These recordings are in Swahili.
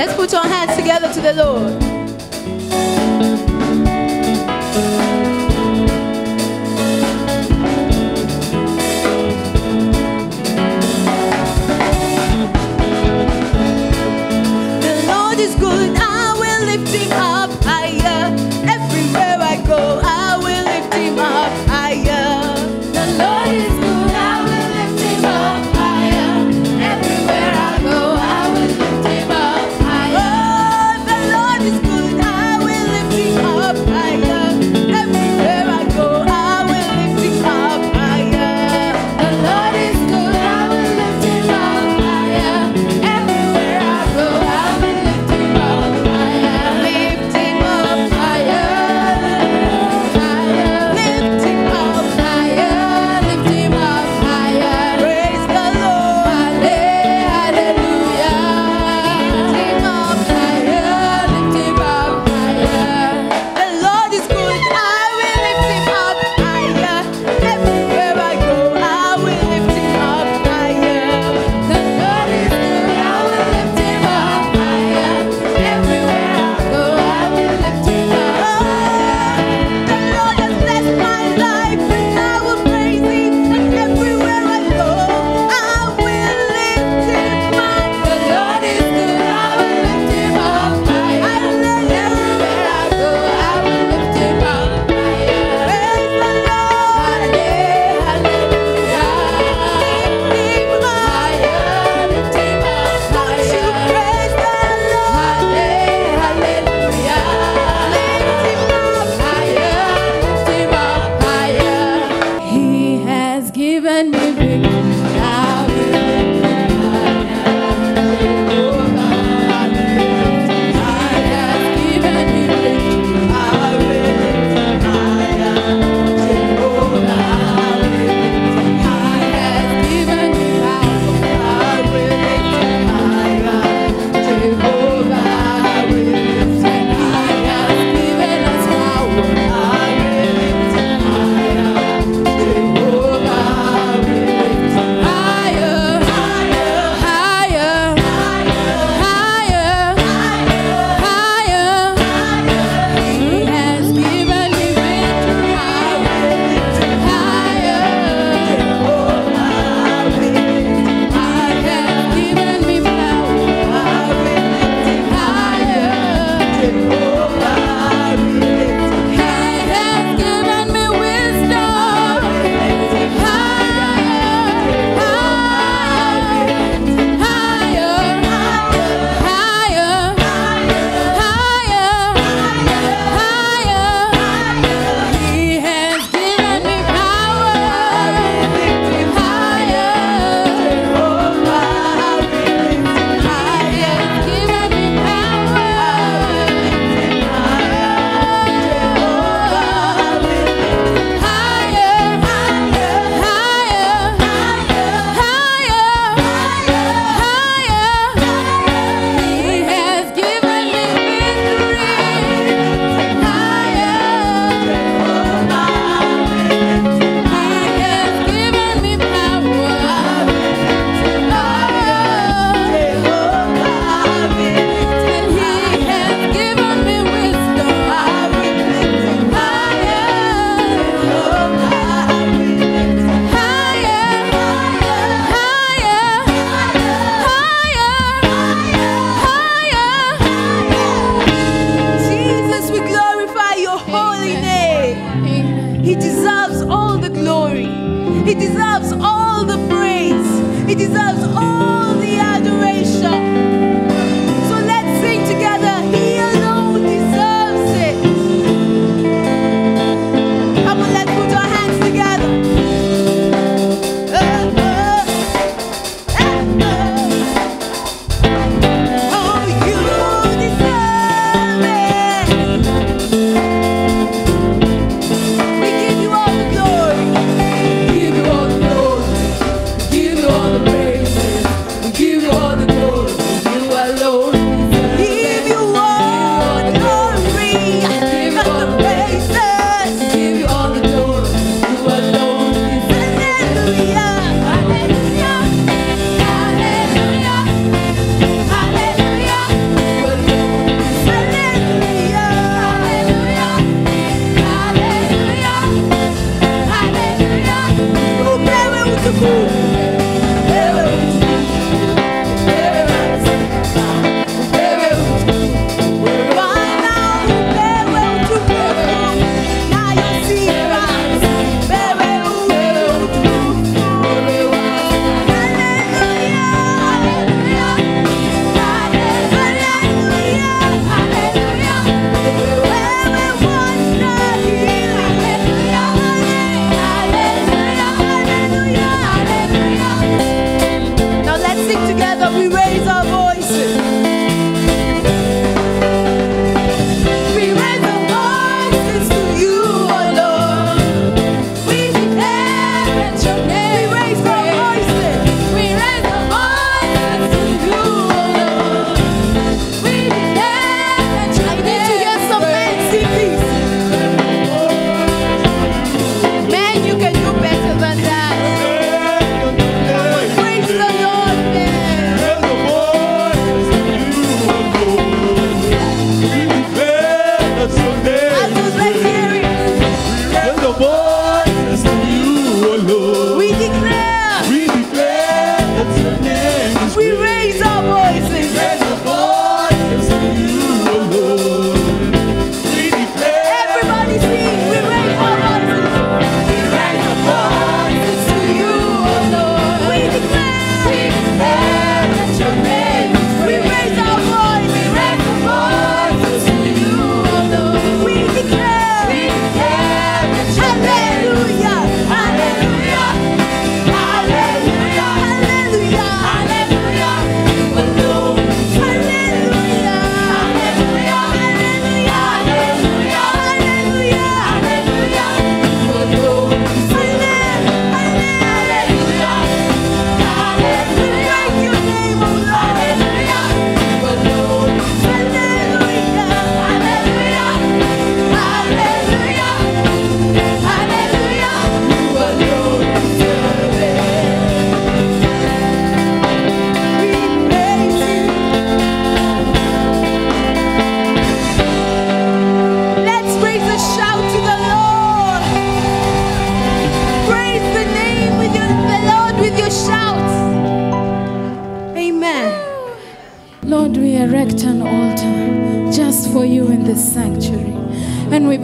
Let's put our hands together to the Lord.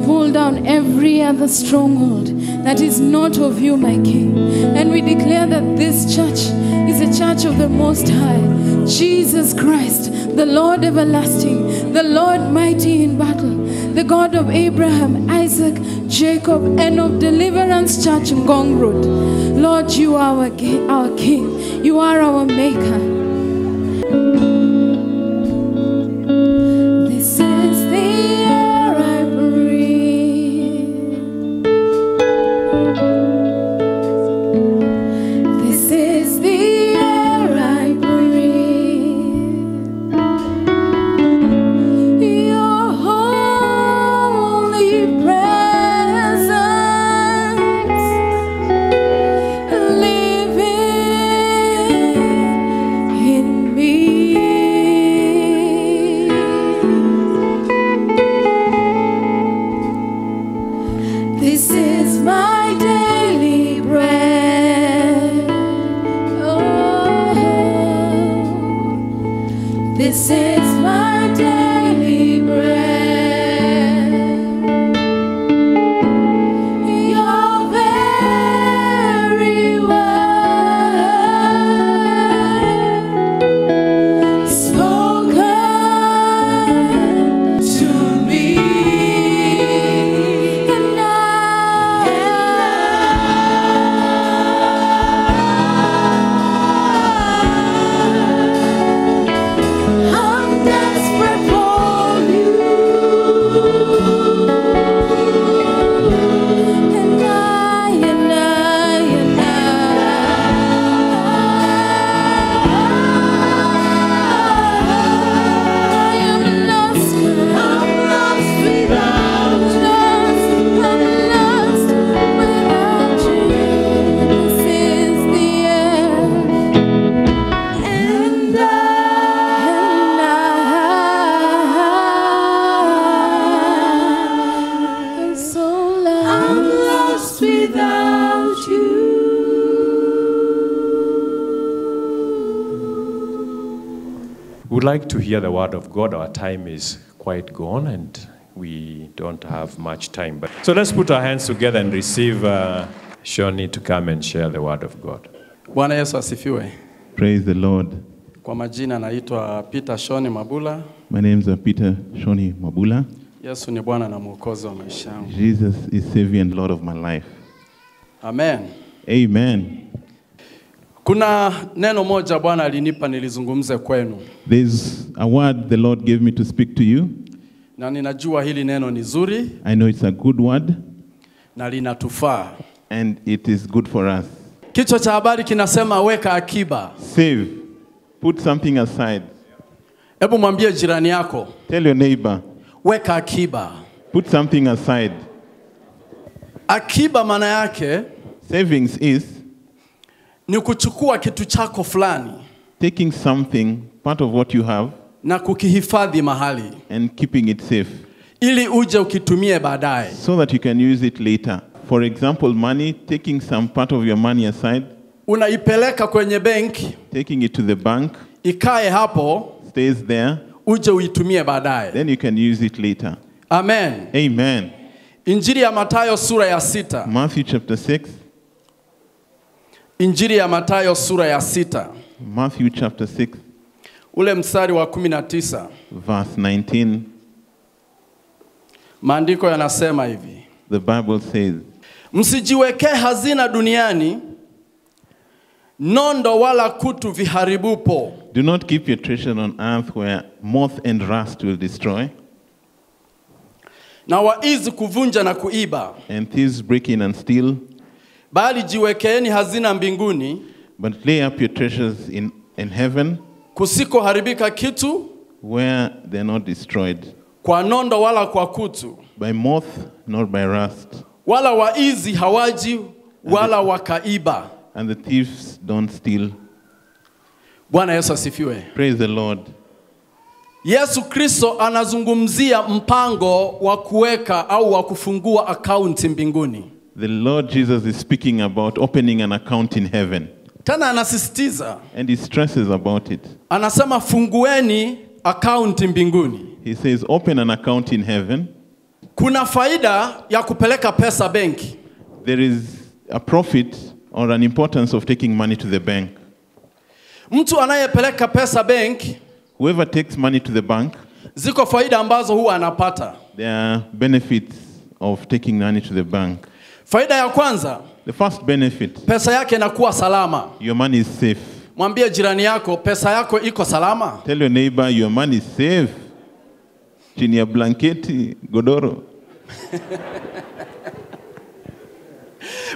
Pull down every other stronghold that is not of you, my King. And we declare that this church is a church of the Most High, Jesus Christ, the Lord everlasting, the Lord mighty in battle, the God of Abraham, Isaac, Jacob, and of Deliverance Church in Gong Road. Lord, you are our, our King, you are our Maker. Like to hear the word of God. Our time is quite gone and we don't have much time. But so let's put our hands together and receive uh, Shoni to come and share the word of God. Bwana Yesu asifiwe. Praise the Lord. Kwa majina naitwa Peter Shoni Mabula. My name is uh, Peter Shoni Mabula. Yesu ni Bwana na Mwokozi wa maisha yangu. Jesus is Savior and Lord of my life. Amen. Amen. Kuna neno moja Bwana alinipa nilizungumze kwenu, There's a word the Lord gave me to speak to you. na ninajua hili neno ni zuri I know it's a good word na linatufaa. and it is good for us. Kichwa cha habari kinasema weka akiba. Save. Put something aside. Hebu mwambie jirani yako, Tell your neighbor, weka akiba. put something aside. Akiba maana yake Savings is ni kuchukua kitu chako fulani taking something, part of what you have, na kukihifadhi mahali and keeping it safe ili uje ukitumie baadaye. so that you can use it later. For example, money, taking some part of your money aside, Unaipeleka kwenye benki taking it to the bank, ikae hapo, stays there, uje uitumie baadaye. then you can use it later. Amen. Amen. Injili ya matayo sura ya sita. Matthew chapter 6, Injili ya Mathayo sura ya sita. Matthew chapter 6, ule mstari wa kumi na tisa. verse 19, maandiko yanasema hivi: the Bible says, msijiwekee hazina duniani, nondo wala kutu viharibupo, Do not keep your treasure on earth where moth and rust will destroy, na waizi kuvunja na kuiba, and thieves break in and steal, bali jiwekeeni hazina mbinguni, but lay up your treasures in, in heaven kusikoharibika kitu where they're not destroyed kwa nondo wala kwa kutu, by moth nor by rust, wala waizi hawaji wala wakaiba. and the thieves don't steal. Bwana Yesu asifiwe. Praise the Lord. Yesu Kristo anazungumzia mpango wa kuweka au wa kufungua akaunti mbinguni. The Lord Jesus is speaking about opening an account in heaven, Tena anasisitiza, and he stresses about it. anasema fungueni akaunti mbinguni. He says, open an account in heaven. Kuna faida ya kupeleka pesa benki. There is a profit or an importance of taking money to the bank. Mtu anayepeleka pesa benki, Whoever takes money to the bank, ziko faida ambazo huwa anapata. there are benefits of taking money to the bank. Faida ya kwanza, The first benefit, pesa yake inakuwa salama. your money is safe. Mwambie jirani yako, pesa yako iko salama. Tell your neighbor your money is safe. Chini ya blanketi, godoro.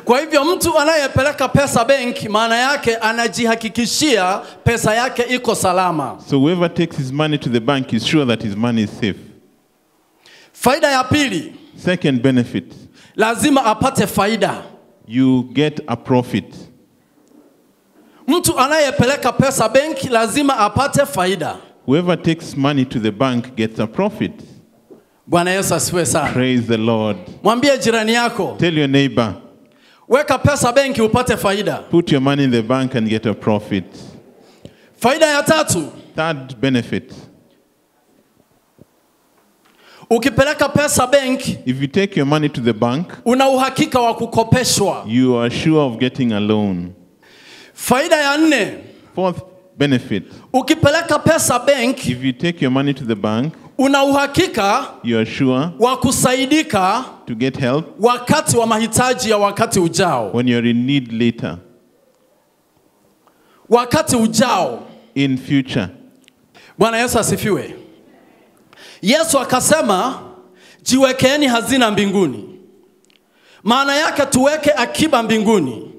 Kwa hivyo mtu anayepeleka pesa benki, maana yake anajihakikishia pesa yake iko salama. So whoever takes his money to the bank is sure that his money is safe. Faida ya pili, Second benefit, lazima apate faida. you get a profit. Mtu anayepeleka pesa benki lazima apate faida. Whoever takes money to the bank gets a profit. Bwana Yesu asifiwe sana. Praise the Lord. Mwambie jirani yako, Tell your neighbor, weka pesa benki upate faida. put your money in the bank and get a profit. Faida ya tatu, Third benefit, ukipeleka pesa benki if you take your money to the bank, una uhakika wa kukopeshwa. you are sure of getting a loan. Faida ya nne, Fourth benefit, ukipeleka pesa benki if you take your money to the bank, una uhakika you are sure wa kusaidika to get help wakati wa mahitaji ya wakati ujao. when you are in need later, Wakati ujao. in future. Bwana Yesu asifiwe. Yesu akasema, jiwekeeni hazina mbinguni. Maana yake tuweke akiba mbinguni.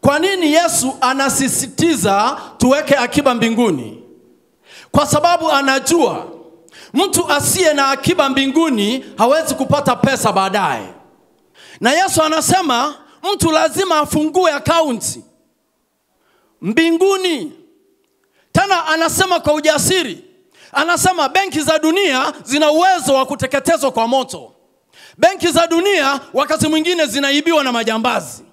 Kwa nini Yesu anasisitiza tuweke akiba mbinguni? Kwa sababu anajua mtu asiye na akiba mbinguni hawezi kupata pesa baadaye. Na Yesu anasema mtu lazima afungue akaunti mbinguni. Tena anasema kwa ujasiri, anasema benki za dunia zina uwezo wa kuteketezwa kwa moto. Benki za dunia wakati mwingine zinaibiwa na majambazi,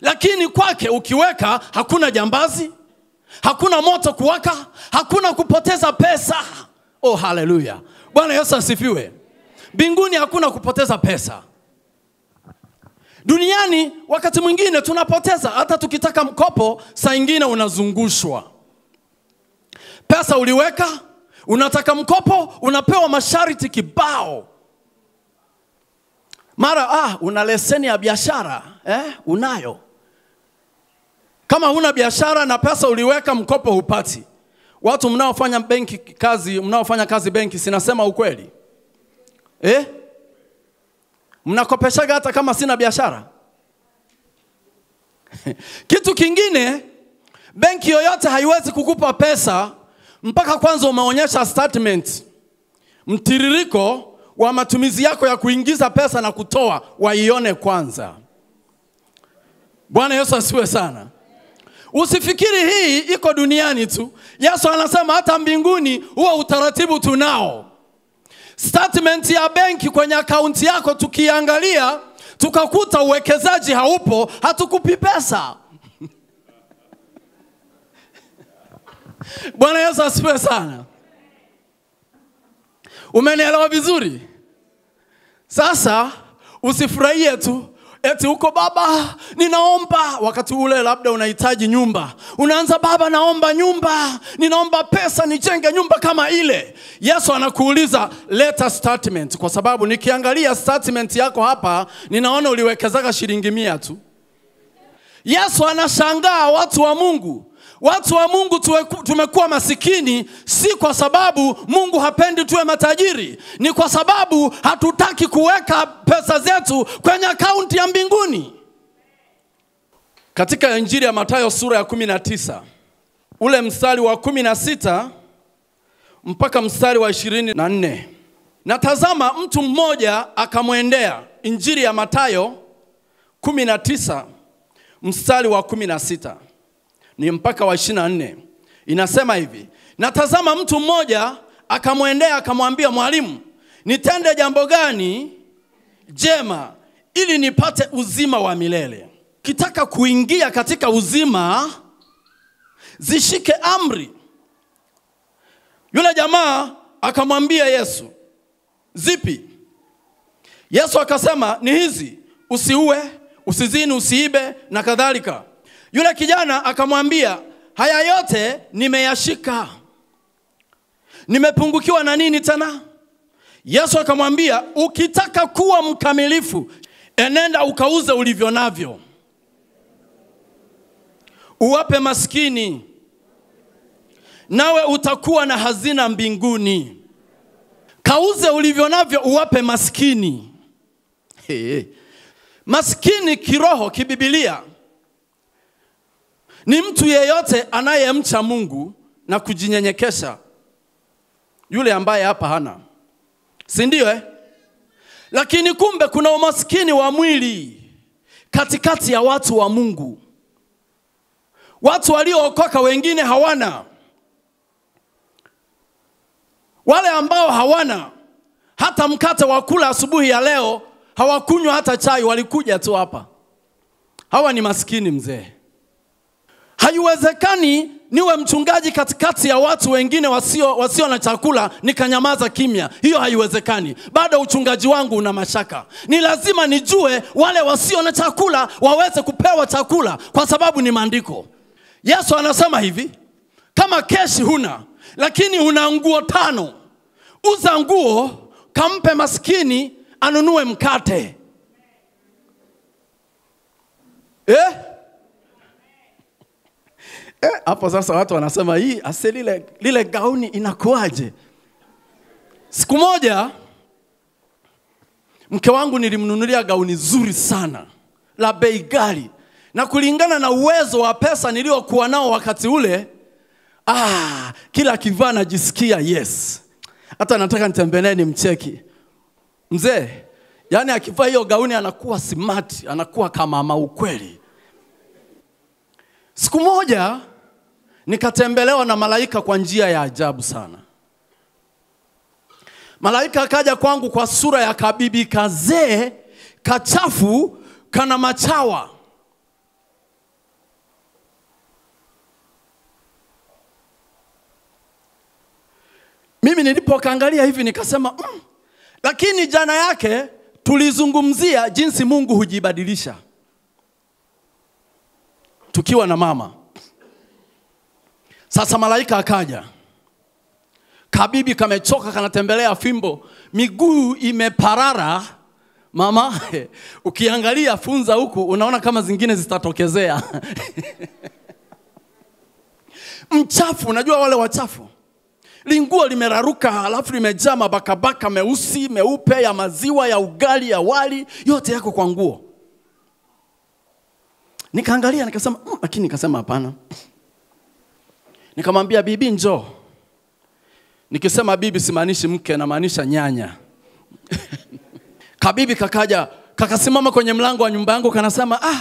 lakini kwake ukiweka hakuna jambazi, hakuna moto kuwaka, hakuna kupoteza pesa. Oh, haleluya! Bwana Yesu asifiwe. Mbinguni hakuna kupoteza pesa. Duniani wakati mwingine tunapoteza, hata tukitaka mkopo, saa ingine unazungushwa pesa uliweka, unataka mkopo, unapewa masharti kibao. Mara ah, una leseni ya biashara eh, unayo. Kama huna biashara na pesa uliweka, mkopo hupati. Watu mnaofanya benki kazi, mnaofanya kazi benki, sinasema ukweli eh? Mnakopeshaga hata kama sina biashara. Kitu kingine, benki yoyote haiwezi kukupa pesa mpaka kwanza umeonyesha statement, mtiririko wa matumizi yako ya kuingiza pesa na kutoa, waione kwanza. Bwana Yesu asiwe sana. Usifikiri hii iko duniani tu. Yesu anasema hata mbinguni huo utaratibu tunao. Statement ya benki kwenye akaunti yako tukiangalia, tukakuta uwekezaji haupo, hatukupi pesa. Bwana Yesu asifiwe sana. Umenielewa vizuri? Sasa usifurahie tu eti huko baba, ninaomba. Wakati ule labda unahitaji nyumba, unaanza baba, naomba nyumba, ninaomba pesa nijenge nyumba kama ile. Yesu anakuuliza leta statement, kwa sababu nikiangalia statement yako hapa, ninaona uliwekezaga shilingi mia tu. Yesu anashangaa watu wa Mungu. Watu wa Mungu tumekuwa masikini si kwa sababu Mungu hapendi tuwe matajiri, ni kwa sababu hatutaki kuweka pesa zetu kwenye akaunti ya mbinguni. Katika Injili ya matayo sura ya 19 ule mstari wa 16 mpaka mstari wa 24, na tazama, mtu mmoja akamwendea. Injili ya Mathayo 19 mstari wa 16 ni mpaka wa 24 inasema hivi natazama mtu mmoja akamwendea akamwambia mwalimu nitende jambo gani jema ili nipate uzima wa milele kitaka kuingia katika uzima zishike amri Yule jamaa akamwambia Yesu, zipi? Yesu akasema ni hizi, usiue, usizini, usiibe na kadhalika. Yule kijana akamwambia, haya yote nimeyashika, nimepungukiwa na nini tena? Yesu akamwambia, ukitaka kuwa mkamilifu, enenda ukauze ulivyo navyo, uwape maskini, nawe utakuwa na hazina mbinguni. Kauze ulivyo navyo, uwape maskini. Hey. Maskini kiroho, kibibilia ni mtu yeyote anayemcha Mungu na kujinyenyekesha, yule ambaye hapa hana, si ndio eh? Lakini kumbe kuna umaskini wa mwili katikati ya watu wa Mungu. Watu waliookoka wengine hawana, wale ambao hawana hata mkate wa kula asubuhi ya leo, hawakunywa hata chai, walikuja tu hapa. Hawa ni maskini mzee. Haiwezekani niwe mchungaji katikati ya watu wengine wasio, wasio na chakula nikanyamaza kimya. Hiyo haiwezekani. Bado uchungaji wangu una mashaka. Ni lazima nijue wale wasio na chakula waweze kupewa chakula, kwa sababu ni maandiko. Yesu anasema hivi, kama keshi huna, lakini una nguo tano, uza nguo, kampe maskini anunue mkate. Eh? Eh, hapo sasa watu wanasema hii ase lile, lile gauni inakuwaje? Siku moja mke wangu nilimnunulia gauni zuri sana la bei ghali, na kulingana na uwezo wa pesa niliyokuwa nao wakati ule, ah, kila kivaa najisikia yes, hata nataka nitembelee nimcheki mzee. Yaani akivaa hiyo gauni anakuwa smart, anakuwa kama ukweli. Siku moja nikatembelewa na malaika kwa njia ya ajabu sana. Malaika akaja kwangu kwa sura ya kabibi kazee kachafu kana machawa. Mimi nilipokaangalia hivi nikasema mm. Lakini jana yake tulizungumzia jinsi Mungu hujibadilisha tukiwa na mama. Sasa malaika akaja, kabibi kamechoka, kanatembelea fimbo, miguu imeparara. Mama, ukiangalia funza huku unaona kama zingine zitatokezea. Mchafu, unajua wale wachafu, linguo limeraruka, halafu limejaa mabakabaka meusi, meupe, ya maziwa, ya ugali, ya wali, yote yako kwa nguo. Nikaangalia nikasema mm, lakini nikasema hapana. Nikamwambia bibi njoo. Nikisema bibi simaanishi mke, namaanisha nyanya. Kabibi kakaja kakasimama kwenye mlango wa nyumba yangu kanasema, ah,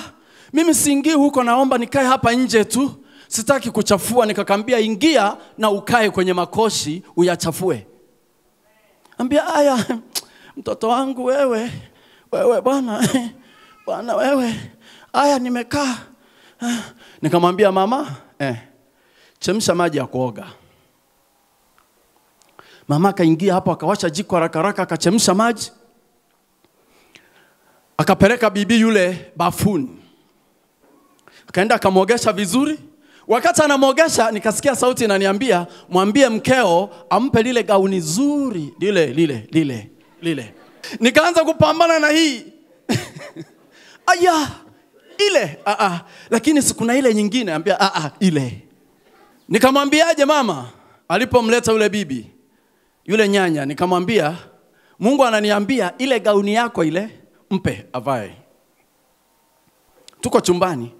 mimi siingii huko, naomba nikae hapa nje tu, sitaki kuchafua. Nikakambia ingia na ukae kwenye makoshi uyachafue. Ambia aya, mtoto wangu wewe, wewe bwana, bwana wewe aya nimekaa nikamwambia mama eh, chemsha maji ya kuoga. Mama akaingia hapo akawasha jiko haraka haraka akachemsha maji akapeleka bibi yule bafuni. Akaenda akamwogesha vizuri. Wakati anamwogesha nikasikia sauti inaniambia mwambie mkeo ampe lile gauni zuri. Lile lile lile lile. Nikaanza kupambana na hii. Aya ile a a. Lakini sikuna ile nyingine ambia a ile nikamwambiaje mama alipomleta yule bibi yule nyanya? Nikamwambia mungu ananiambia ile gauni yako ile mpe avae. Tuko chumbani.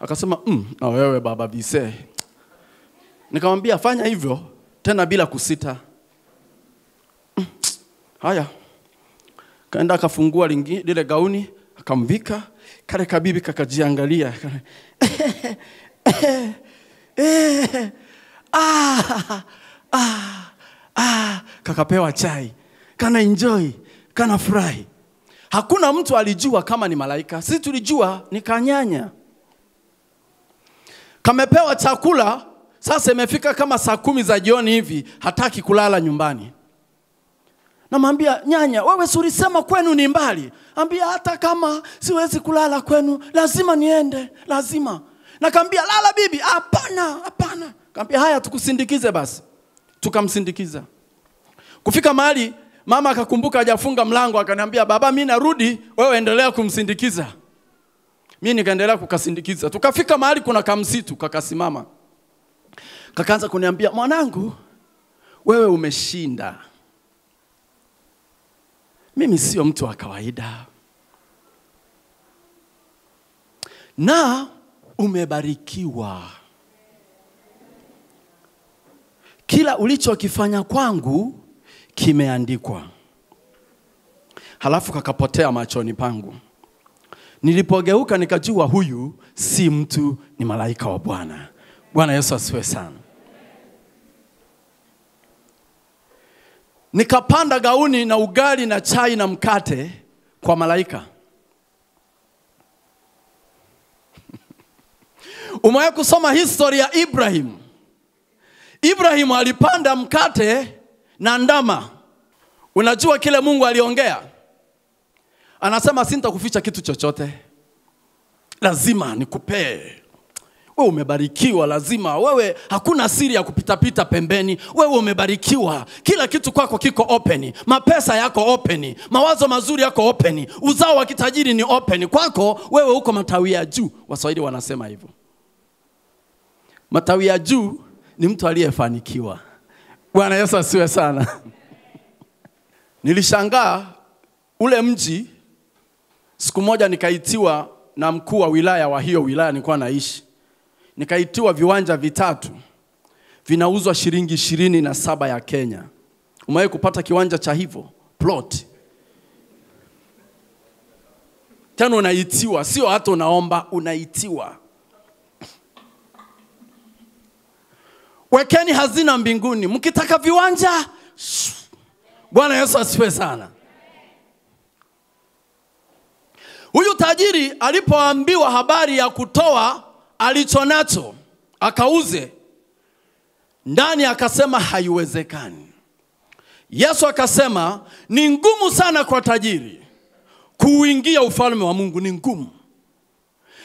Akasema mm, na wewe baba vise. nikamwambia fanya hivyo tena bila kusita. Mm, haya. Kaenda akafungua lile gauni akamvika. Kale kabibi kakajiangalia ah, ah, ah, kakapewa chai kana enjoy kana furahi hakuna mtu alijua kama ni malaika sisi tulijua ni kanyanya kamepewa chakula Sasa imefika kama saa kumi za jioni hivi, hataki kulala nyumbani. Namwambia nyanya, wewe si ulisema kwenu ni mbali? Ambia hata kama siwezi kulala kwenu, lazima niende, lazima. Nakamwambia lala bibi, hapana, hapana. Kaambia haya, tukusindikize basi. Tukamsindikiza. Kufika mahali mama akakumbuka hajafunga mlango, akaniambia baba, mi narudi, wewe endelea kumsindikiza. Mi nikaendelea kukasindikiza. Tukafika mahali kuna kamsitu, kakasimama, kakaanza kuniambia mwanangu, wewe umeshinda mimi sio mtu wa kawaida na umebarikiwa. Kila ulichokifanya kwangu kimeandikwa. Halafu kakapotea machoni pangu. Nilipogeuka nikajua huyu si mtu, ni malaika wa Bwana. Bwana Yesu asiwe sana. Nikapanda gauni na ugali na chai na mkate kwa malaika. Umewahi kusoma historia ya Ibrahim? Ibrahim alipanda mkate na ndama. Unajua kile Mungu aliongea? Anasema sintakuficha kitu chochote, lazima nikupee wewe umebarikiwa, lazima wewe, hakuna siri ya kupitapita pembeni. Wewe umebarikiwa, kila kitu kwako kiko open, mapesa yako open, mawazo mazuri yako open, uzao wa kitajiri ni open kwako. Wewe uko matawi ya juu, Waswahili wanasema hivyo. Matawi ya juu ni mtu aliyefanikiwa. Bwana Yesu asiwe sana. Nilishangaa ule mji, siku moja nikaitiwa na mkuu wa wilaya wa hiyo wilaya nilikuwa naishi nikaitiwa viwanja vitatu vinauzwa shilingi ishirini na saba ya Kenya. Umewahi kupata kiwanja cha hivyo plot? Tena unaitiwa, sio hata unaomba, unaitiwa. Wekeni hazina mbinguni, mkitaka viwanja. Bwana Yesu asifiwe sana. Huyu tajiri alipoambiwa habari ya kutoa alichonacho akauze ndani, akasema haiwezekani. Yesu akasema ni ngumu sana kwa tajiri kuuingia ufalme wa Mungu, ni ngumu.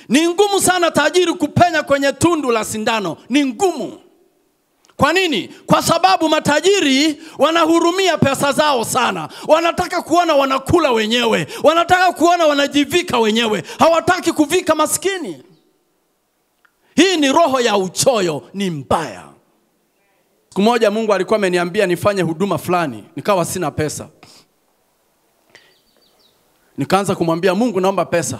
Ni ngumu sana tajiri kupenya kwenye tundu la sindano, ni ngumu. Kwa nini? Kwa sababu matajiri wanahurumia pesa zao sana, wanataka kuona wanakula wenyewe, wanataka kuona wanajivika wenyewe, hawataki kuvika maskini. Hii ni roho ya uchoyo, ni mbaya. Siku moja Mungu alikuwa ameniambia nifanye huduma fulani, nikawa sina pesa. Nikaanza kumwambia Mungu, naomba pesa.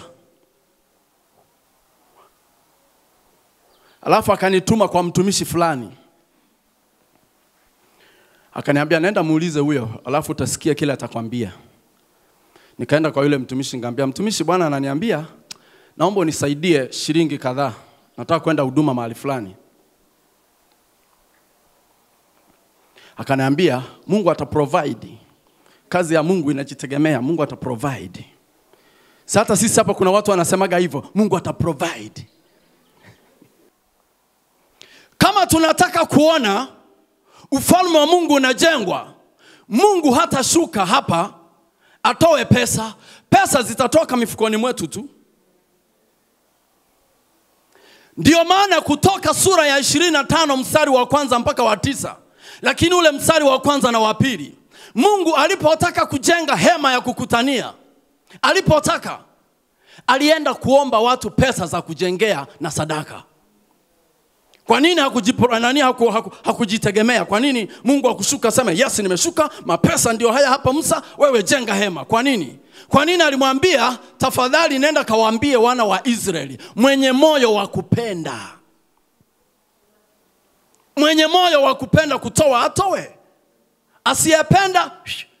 Alafu akanituma kwa mtumishi fulani, akaniambia nenda muulize huyo, alafu utasikia kile atakwambia. Nikaenda kwa yule mtumishi, nikamwambia mtumishi, bwana ananiambia naomba unisaidie shilingi kadhaa nataka kwenda huduma mahali fulani. Akaniambia Mungu ataprovide. Kazi ya Mungu inajitegemea, Mungu ataprovide. Sasa sisi hapa kuna watu wanasemaga hivyo, Mungu ataprovide. Kama tunataka kuona ufalme wa Mungu unajengwa, Mungu hatashuka hapa atoe pesa. Pesa zitatoka mifukoni mwetu tu. Ndiyo maana kutoka sura ya ishirini na tano mstari wa kwanza mpaka wa tisa, lakini ule mstari wa kwanza na wa pili, Mungu alipotaka kujenga hema ya kukutania, alipotaka alienda kuomba watu pesa za kujengea na sadaka. Kwa nini hakujipo- nani haku, haku, hakujitegemea? Kwa nini Mungu akushuka sema yes, nimeshuka mapesa ndio haya hapa, Musa wewe jenga hema? Kwa nini? Kwa nini alimwambia tafadhali, nenda kawaambie wana wa Israeli, mwenye moyo wa kupenda, mwenye moyo wa kupenda kutoa atoe, asiyependa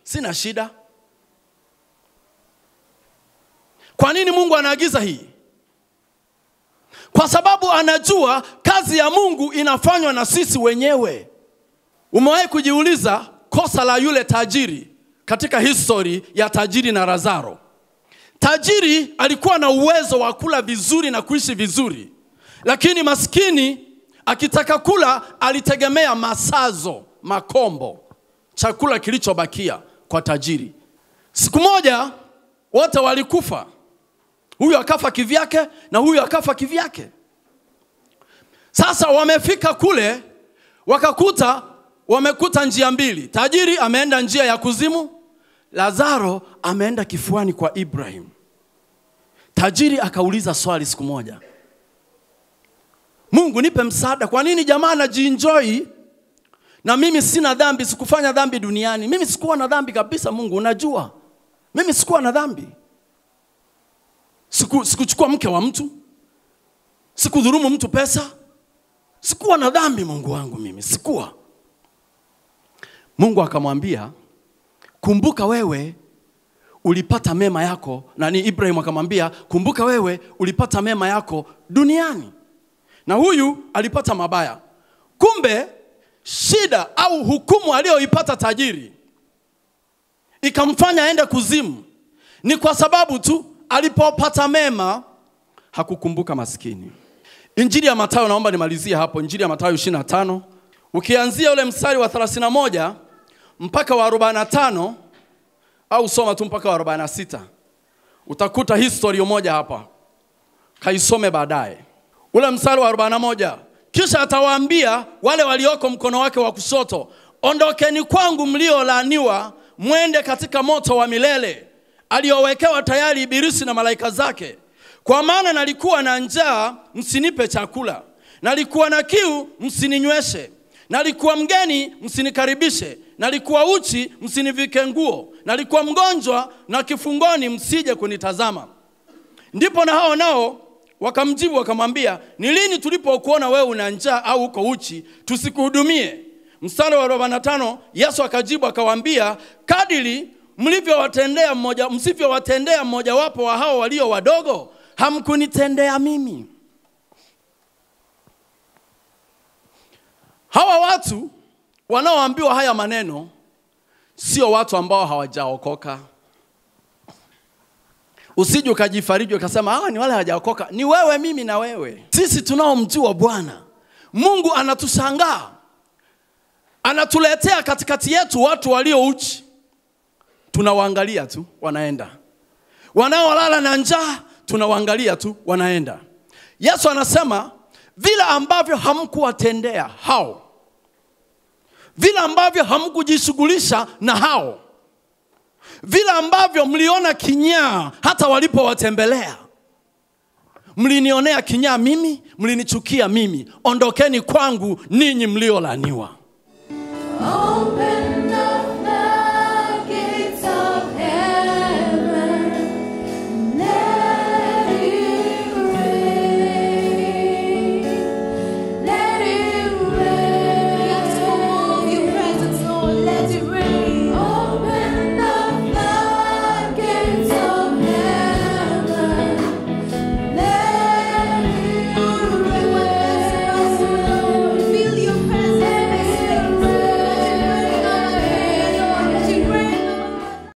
sina shida. Kwa nini Mungu anaagiza hii? Kwa sababu anajua kazi ya Mungu inafanywa na sisi wenyewe. Umewahi kujiuliza kosa la yule tajiri katika history ya tajiri na Lazaro? Tajiri alikuwa na uwezo wa kula vizuri na kuishi vizuri, lakini maskini akitaka kula alitegemea masazo, makombo, chakula kilichobakia kwa tajiri. Siku moja wote walikufa, huyu akafa kivyake na huyu akafa kivyake. Sasa wamefika kule, wakakuta wamekuta njia mbili. Tajiri ameenda njia ya kuzimu, Lazaro ameenda kifuani kwa Ibrahim. Tajiri akauliza swali siku moja, Mungu nipe msaada. Kwa nini jamaa anajinjoi na mimi sina dhambi, sikufanya dhambi duniani. Mimi sikuwa na dhambi kabisa. Mungu unajua, mimi sikuwa na dhambi. Siku, sikuchukua mke wa mtu, sikudhurumu mtu pesa, sikuwa na dhambi. Mungu wangu mimi sikuwa. Mungu akamwambia, kumbuka wewe ulipata mema yako. Nani? Ibrahim akamwambia, kumbuka wewe ulipata mema yako duniani na huyu alipata mabaya. Kumbe shida au hukumu aliyoipata tajiri ikamfanya aende kuzimu, ni kwa sababu tu alipopata mema hakukumbuka maskini. Injili ya Mathayo, naomba nimalizie hapo. Injili ya Mathayo 25 ukianzia ule mstari wa 31 mpaka wa 45 au soma tu mpaka wa 46 utakuta historia moja hapa, kaisome baadaye ule mstari wa 41 kisha atawaambia wale walioko mkono wake wa kushoto ondokeni kwangu mliolaaniwa mwende katika moto wa milele aliowekewa tayari ibilisi na malaika zake. Kwa maana nalikuwa na njaa msinipe chakula. Nalikuwa na kiu msininyweshe. Nalikuwa mgeni msinikaribishe. Nalikuwa uchi msinivike nguo. Nalikuwa mgonjwa na kifungoni msije kunitazama. Ndipo na hao nao wakamjibu wakamwambia, ni lini tulipokuona wewe una njaa au uko uchi tusikuhudumie? Mstari wa 45 Yesu akajibu akawaambia, kadiri mlivyowatendea mmoja msivyowatendea mmojawapo wa hao walio wadogo, hamkunitendea mimi. Hawa watu wanaoambiwa haya maneno sio watu ambao hawajaokoka. Usije ukajifariji ukasema hawa ni wale hawajaokoka. Ni wewe, mimi na wewe, sisi tunaomjua Bwana Mungu. Anatushangaa, anatuletea katikati yetu watu walio uchi, tunawaangalia tu wanaenda, wanaolala na njaa, tunawaangalia tu wanaenda. Yesu anasema vile ambavyo hamkuwatendea hao, vile ambavyo hamkujishughulisha na hao vile ambavyo mliona kinyaa hata walipowatembelea, mlinionea kinyaa mimi, mlinichukia mimi. Ondokeni kwangu ninyi mliolaniwa. Open